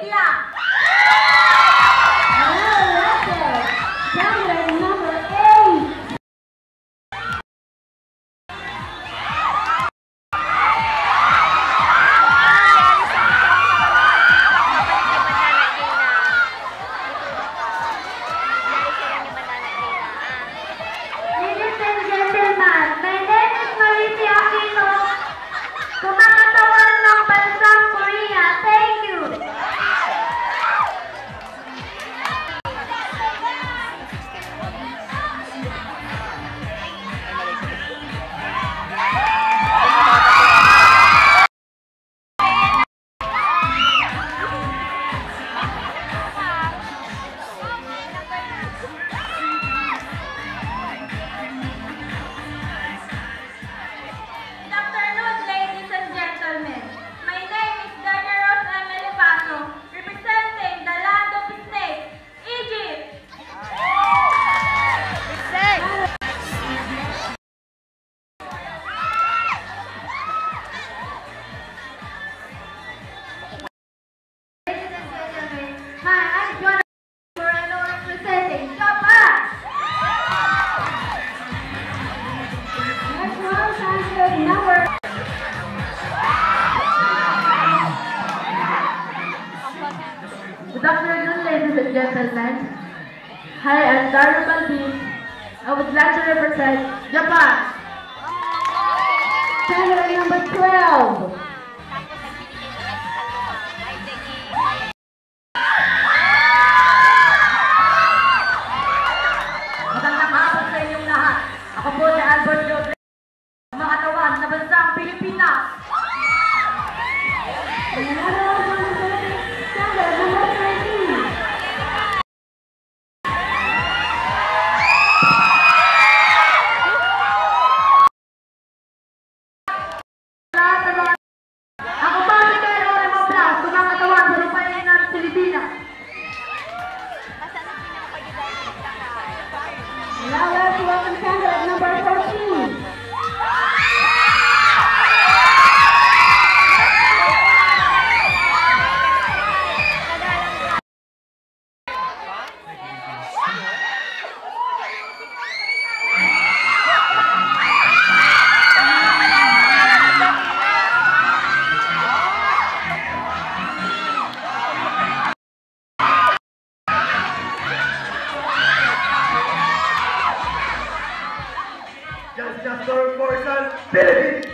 对呀。gentlemen. Hi, I'm Dara Baldin. I would like to represent Japan. Category number 12. Magandang hapon sa lahat. Ako po si Albert Joseph, mga katawan na bansang Pilipinas. o yüzden verelim.